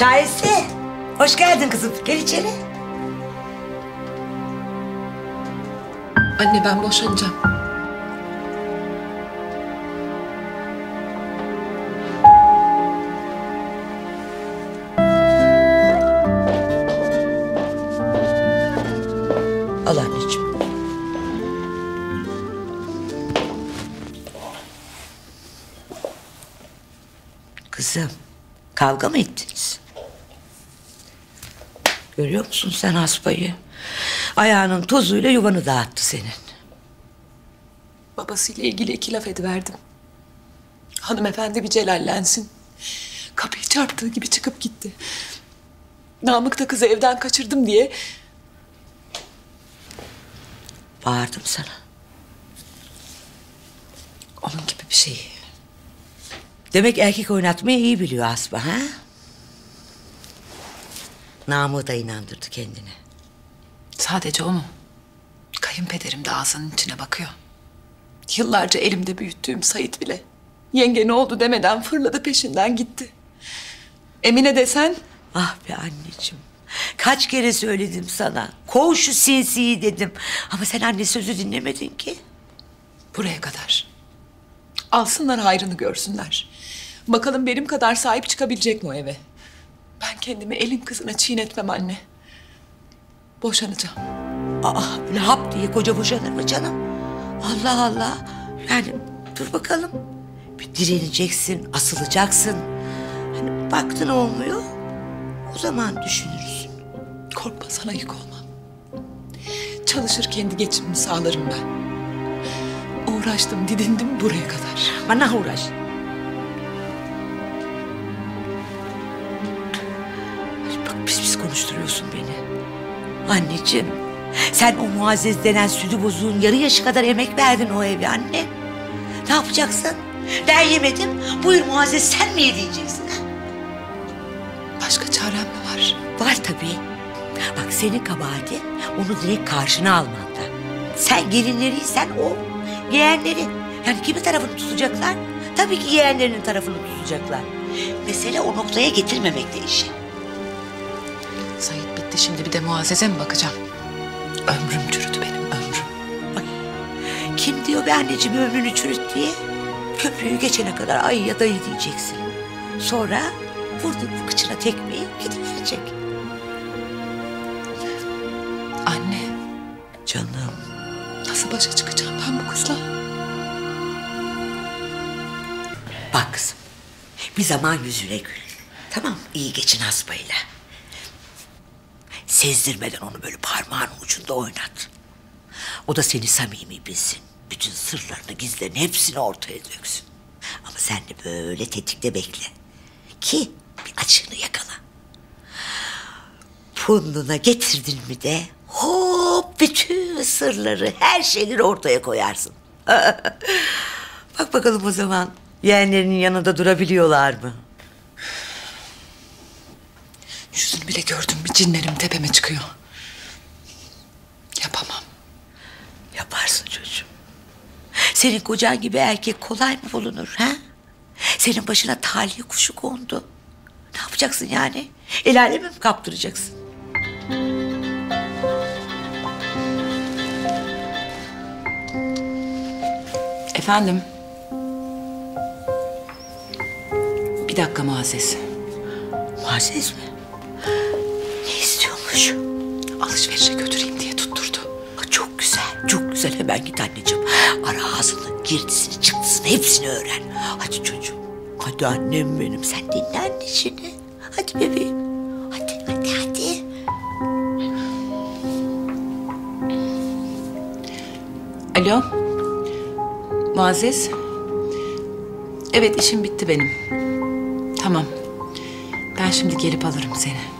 Şahiste. Hoş geldin kızım. Gel içeri. Anne ben boşanacağım. Al anneciğim. Kızım, kavga mı ettiniz? Görüyor musun sen Aspa'yı? Ayağının tozuyla yuvanı dağıttı senin. Babasıyla ilgili iki laf ediverdim. Hanımefendi bir celallensin. Kapıyı çarptığı gibi çıkıp gitti. Namık da kızı evden kaçırdım diye Bağırdım sana. onun gibi bir şey. Demek erkek oynatmayı iyi biliyor Aspa ha? Namı da inandırdı kendini. Sadece o mu? Kayınpederim de ağzının içine bakıyor. Yıllarca elimde büyüttüğüm Sait bile. Yenge ne oldu demeden fırladı peşinden gitti. Emine desen Ah be anneciğim. Kaç kere söyledim sana. Kov şu sinsiyi dedim. Ama sen anne sözü dinlemedin ki. buraya kadar. Alsınlar hayrını görsünler. Bakalım benim kadar sahip çıkabilecek mi o eve? Kendimi elin kızına çiğnetmem anne. Boşanacağım. Aa böyle hap diye koca boşanır mı canım? Allah Allah. Yani dur bakalım. Bir direneceksin, asılacaksın. Hani baktın olmuyor. O zaman düşünürsün. Korkma sana yük olmam. Çalışır kendi geçimimi sağlarım ben. Uğraştım, didindim buraya kadar. Bana uğraş. Konuşturuyorsun beni. Anneciğim, sen o Muazzez denen südü bozuğun yarı yaşı kadar emek verdin o eve anne. Ne yapacaksın? Ben yemedim, buyur Muazzez sen mi ye diyeceksin? Başka çarem mi var? Var tabii. Bak senin kabahati onu direkt karşına almanda. Sen gelinleriysen o, yeğenleri. Yani kimin tarafını tutacaklar? Tabii ki yeğenlerinin tarafını tutacaklar. Mesele o noktaya getirmemekte işi. Sait bitti şimdi bir de Muazzez'e mi bakacağım? Ömrüm çürüdü benim ömrüm. Kim diyor be anneciğim ömrünü çürüt diye? Köprüyü geçene kadar ay ya dayı diyeceksin. Sonra vurdun bu kıçına tekmeyi gidiverecek. Anne Canım. nasıl başa çıkacağım ben bu kızla? Bak kızım. Bir zaman yüzüne gül. Tamam iyi geçin hasbayla. Sezdirmeden onu böyle parmağın ucunda oynat. O da seni samimi bilsin. Bütün sırlarını, gizlerini hepsini ortaya döksün. Ama sen de böyle tetikte bekle. Ki bir açığını yakala. Punduna getirdin mi de hop bütün sırları, her şeyleri ortaya koyarsın. Bak bakalım o zaman yeğenlerinin yanında durabiliyorlar mı? Yüzünü bile gördüm bir cinlerim tepeme çıkıyor. Yapamam. Yaparsın çocuğum. Senin kocan gibi erkek kolay mı bulunur ha? Senin başına talih kuşu kondu. Ne yapacaksın yani? El aleme mi kaptıracaksın? Efendim? Bir dakika Muazzez. Muazzez mi? İstiyormuş? Alışverişe götüreyim diye tutturdu. Çok güzel, çok güzel. Hemen git anneciğim. Ara ağzını, girdisini, çıktısını hepsini öğren. Hadi çocuğum. Hadi annem benim. Sen dinle anneciğini. Hadi bebeğim. Hadi, hadi, hadi. Alo? Muazzez? Evet işim bitti benim. Tamam. Ben şimdi gelip alırım seni.